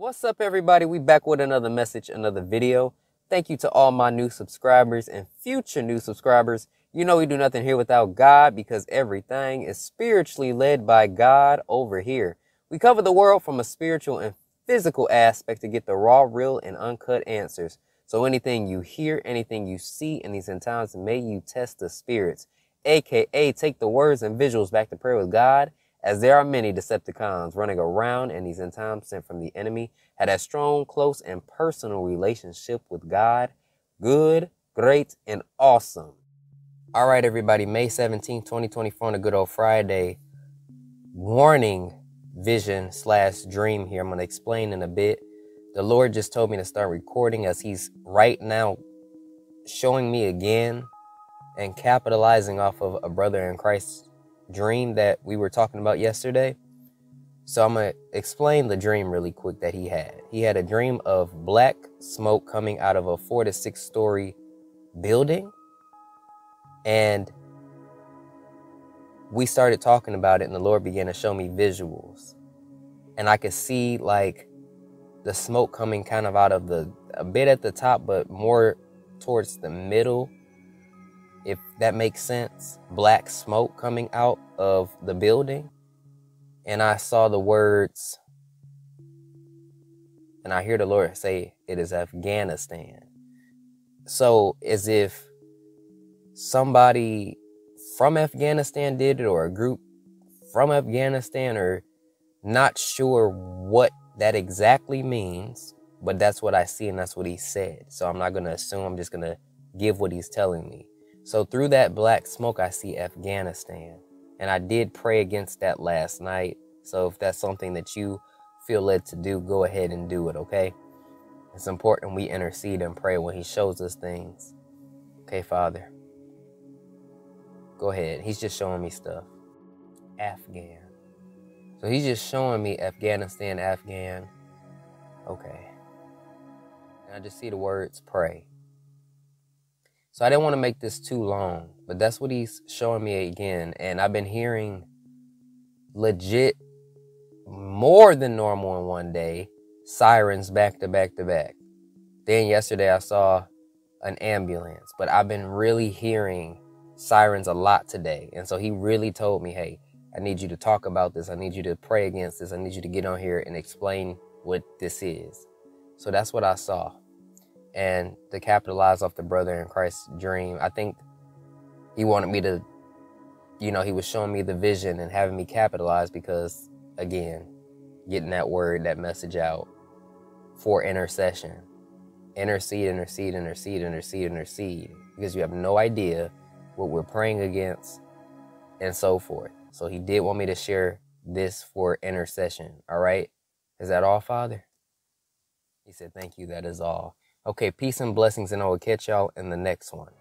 What's up, everybody? We back with another message, another video. Thank you to all my new subscribers and future new subscribers. You know we do nothing here without God because everything is spiritually led by God over here. We cover the world from a spiritual and physical aspect to get the raw, real, and uncut answers. So anything you hear, anything you see in these end times, may you test the spirits, aka take the words and visuals back to prayer with God as there are many Decepticons running around in these end times sent from the enemy, had a strong, close, and personal relationship with God. Good, great, and awesome. All right, everybody, May 17, 2024, on a good old Friday. Warning vision slash dream here. I'm going to explain in a bit. The Lord just told me to start recording as He's right now showing me again and capitalizing off of a brother in Christ dream that we were talking about yesterday. So I'm going to explain the dream really quick that he had. He had a dream of black smoke coming out of a four to six story building. And we started talking about it, and the Lord began to show me visuals. And I could see like the smoke coming kind of out of the, a bit at the top, but more towards the middle if that makes sense, black smoke coming out of the building. And I saw the words, and I hear the Lord say, It is Afghanistan. So, as if somebody from Afghanistan did it, or a group from Afghanistan, or not sure what that exactly means, but that's what I see and that's what he said. So, I'm not going to assume, I'm just going to give what he's telling me. So through that black smoke, I see Afghanistan. And I did pray against that last night. So if that's something that you feel led to do, go ahead and do it, okay? It's important we intercede and pray when He shows us things. Okay, Father. Go ahead. He's just showing me stuff. Afghan. So he's just showing me Afghanistan, Afghan. Okay. And I just see the words pray. So I didn't want to make this too long, but that's what he's showing me again. And I've been hearing legit more than normal in one day sirens back to back to back. Then yesterday I saw an ambulance, but I've been really hearing sirens a lot today. And so he really told me, hey, I need you to talk about this. I need you to pray against this. I need you to get on here and explain what this is. So that's what I saw and to capitalize off the brother in Christ dream. I think he wanted me to, you know, he was showing me the vision and having me capitalize because, again, getting that word, that message out for intercession. Intercede, intercede, intercede, intercede, intercede, because you have no idea what we're praying against and so forth. So he did want me to share this for intercession. All right. Is that all, Father? He said, Thank you. That is all. Okay, peace and blessings, and I will catch y'all in the next one.